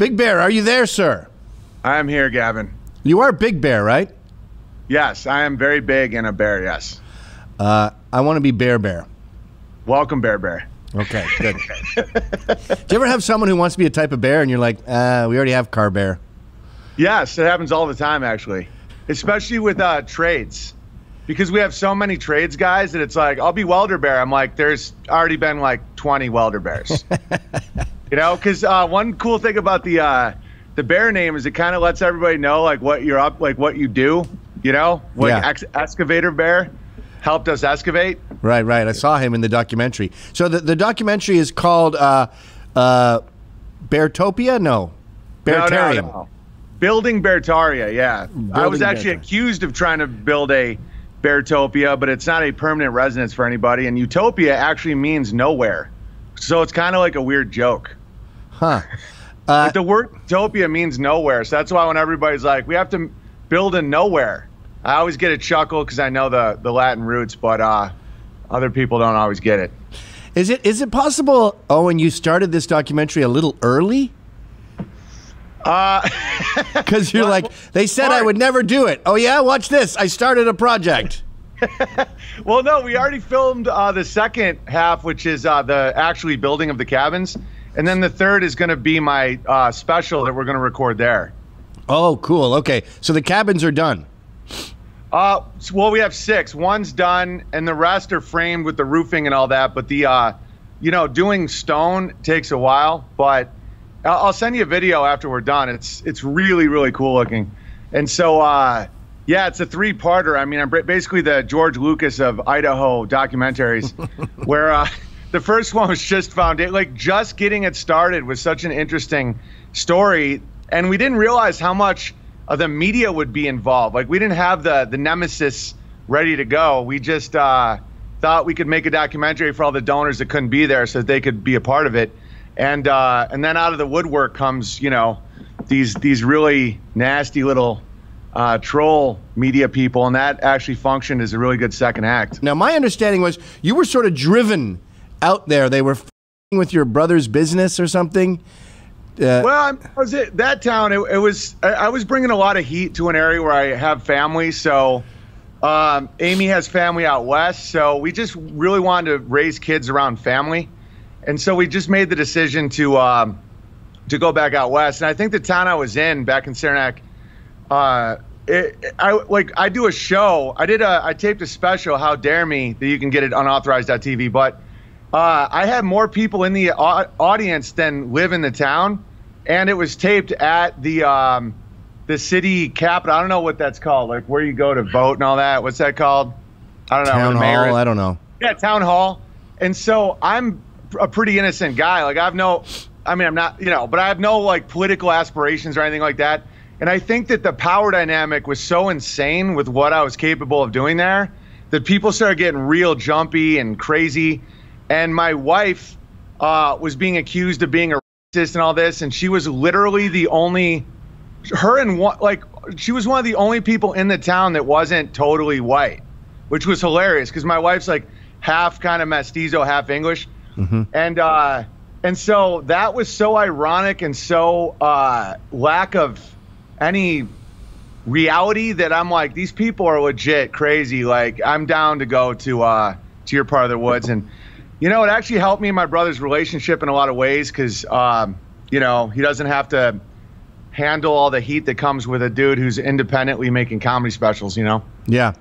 Big Bear, are you there, sir? I'm here, Gavin. You are Big Bear, right? Yes, I am very big and a bear. Yes. Uh, I want to be Bear Bear. Welcome, Bear Bear. Okay, good. Do you ever have someone who wants to be a type of bear and you're like, uh, we already have Car Bear? Yes, it happens all the time, actually, especially with uh, trades. Because we have so many trades guys that it's like, I'll be Welder Bear. I'm like, there's already been like 20 Welder Bears. you know, because uh, one cool thing about the uh, the bear name is it kind of lets everybody know like what you're up, like what you do. You know, like Yeah. ex- excavator bear helped us excavate. Right, right. I saw him in the documentary. So the, the documentary is called uh, uh, Beartopia? No. No, no, Beartarium. no. Building Beartaria, yeah. I was actually Beartaria. accused of trying to build a Beartopia, but it's not a permanent residence for anybody. And Utopia actually means nowhere. So it's kind of like a weird joke. Huh. Like the word utopia means nowhere. So that's why when everybody's like, we have to build in nowhere, I always get a chuckle because I know the, the Latin roots, but uh, other people don't always get it. Is it is it possible, Owen, you started this documentary a little early? Uh, Because you're like, they said I would never do it. Oh, yeah? Watch this. I started a project. Well, no, we already filmed uh, the second half, which is uh, the actually building of the cabins, and then the third is going to be my uh, special that we're going to record there. Oh, cool. Okay. So the cabins are done. Uh, well, we have six. One's done, and the rest are framed with the roofing and all that. But the, uh, you know, doing stone takes a while. But I'll, I'll send you a video after we're done. It's it's really really cool looking, and so uh, yeah, it's a three parter. I mean, I'm basically the George Lucas of Idaho documentaries, where uh, the first one was just found it like just getting it started was such an interesting story, and we didn't realize how much of the media would be involved. Like we didn't have the the nemesis ready to go. We just uh, thought we could make a documentary for all the donors that couldn't be there, so that they could be a part of it. And uh, and then out of the woodwork comes you know these these really nasty little uh, troll media people, and that actually functioned as a really good second act. Now, my understanding was you were sort of driven out there. They were with your brother's business or something. Uh, Well, I was it that town. It, it was I, I was bringing a lot of heat to an area where I have family. So um, Amy has family out west. So we just really wanted to raise kids around family, and so we just made the decision to um, to go back out west. And I think the town I was in back in Saranac, uh, it, I like I do a show. I did a I taped a special. How dare me that you can get it unauthorized.tv, but. Uh, I had more people in the au- audience than live in the town, and it was taped at the um, the city capitol. I don't know what that's called, like where you go to vote and all that. What's that called? I don't know. town hall. I don't know. Yeah, town hall. And so I'm a pretty innocent guy. Like I have no, I mean, I'm not, you know, but I have no like political aspirations or anything like that. And I think that the power dynamic was so insane with what I was capable of doing there that people started getting real jumpy and crazy. And my wife uh, was being accused of being a racist and all this, and she was literally the only her and one like she was one of the only people in the town that wasn't totally white, which was hilarious because my wife's like half kind of mestizo, half English, and uh, and so that was so ironic and so uh, lack of any reality that I'm like these people are legit crazy. Like I'm down to go to uh, to your part of the woods and. You know, it actually helped me and my brother's relationship in a lot of ways because, um, you know, he doesn't have to handle all the heat that comes with a dude who's independently making comedy specials, you know? Yeah.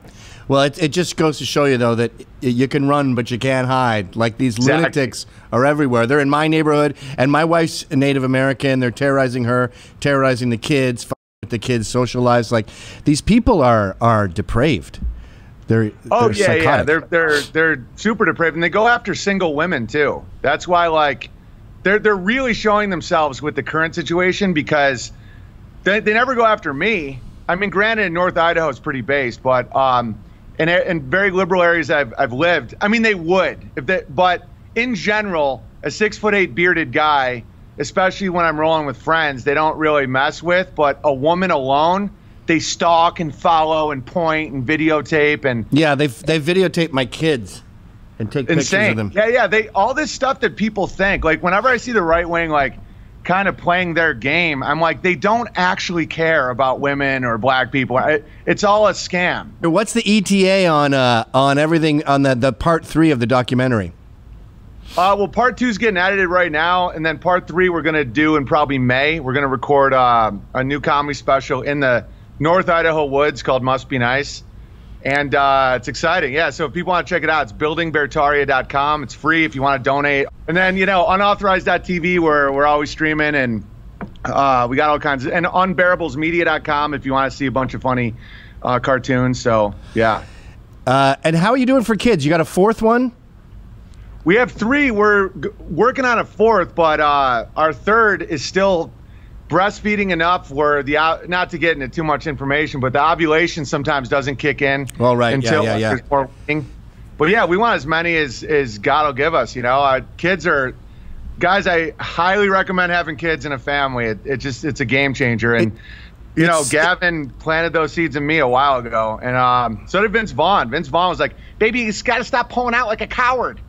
Well, it, it just goes to show you, though, that you can run, but you can't hide. Like these Exactly. lunatics are everywhere. They're in my neighborhood, and my wife's a Native American. They're terrorizing her, terrorizing the kids, the kids' social lives. Like these people are are depraved. They're Oh they're yeah, yeah. They're they're they're super depraved, and they go after single women too. That's why like they're they're really showing themselves with the current situation because they, they never go after me. I mean, granted, in North Idaho it's pretty based, but um, in in very liberal areas I've I've lived, I mean they would if they, but in general, a six foot eight bearded guy, especially when I'm rolling with friends, they don't really mess with. But a woman alone, they stalk and follow and point and videotape and yeah, they they videotape my kids and take pictures of them. Yeah, yeah. They all this stuff that people think. Like whenever I see the right wing like kind of playing their game. I'm like, they don't actually care about women or black people. It, it's all a scam. What's the ETA on uh, on everything on the, the part three of the documentary? Uh, well, part two's getting edited right now, and then part three we're gonna do in probably May. We're gonna record uh, a new comedy special in the North Idaho woods called Must Be Nice, and uh, it's exciting. Yeah, so if people want to check it out, it's buildingbeartaria.com. It's free if you want to donate, and then you know unauthorized.tv where we're always streaming, and uh, we got all kinds of and unbearablesmedia.com if you want to see a bunch of funny uh, cartoons. So yeah. Uh, and how are you doing for kids? You got a fourth one? We have three. We're g- working on a fourth, but uh, our third is still breastfeeding enough where the o- not to get into too much information, but the ovulation sometimes doesn't kick in. Well, right. Yeah, Until yeah, yeah. more weaning. But yeah, we want as many as as God will give us. You know, uh, kids are guys. I highly recommend having kids in a family. It, it just it's a game changer and. you know, Gavin planted those seeds in me a while ago, and um, so did Vince Vaughn. Vince Vaughn was like, "Baby, you got to stop pulling out like a coward,"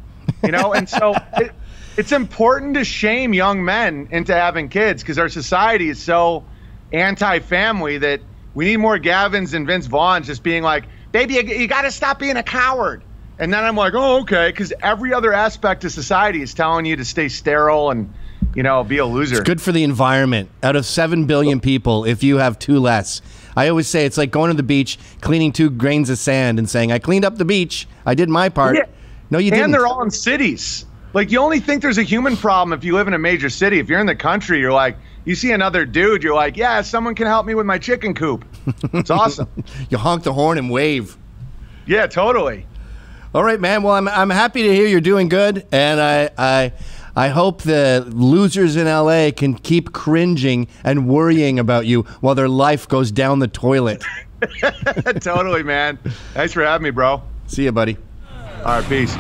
you know. And so it, it's important to shame young men into having kids because our society is so anti-family that we need more Gavins and Vince Vaughns just being like, "Baby, you, you got to stop being a coward." And then I'm like, "Oh, okay," because every other aspect of society is telling you to stay sterile and, you know, be a loser. It's Good for the environment. Out of 7 billion people, if you have two less. I always say it's like going to the beach, cleaning two grains of sand, and saying, I cleaned up the beach. I did my part. Yeah. No, you didn't. And they're all in cities. Like you only think there's a human problem if you live in a major city. If you're in the country, you're like, you see another dude, you're like, yeah, someone can help me with my chicken coop. It's awesome. you honk the horn and wave. yeah, totally. All right, man. Well, I'm, I'm happy to hear you're doing good, and I I I hope the losers in LA can keep cringing and worrying about you while their life goes down the toilet. totally, man. Thanks for having me, bro. See you, buddy. All right, peace.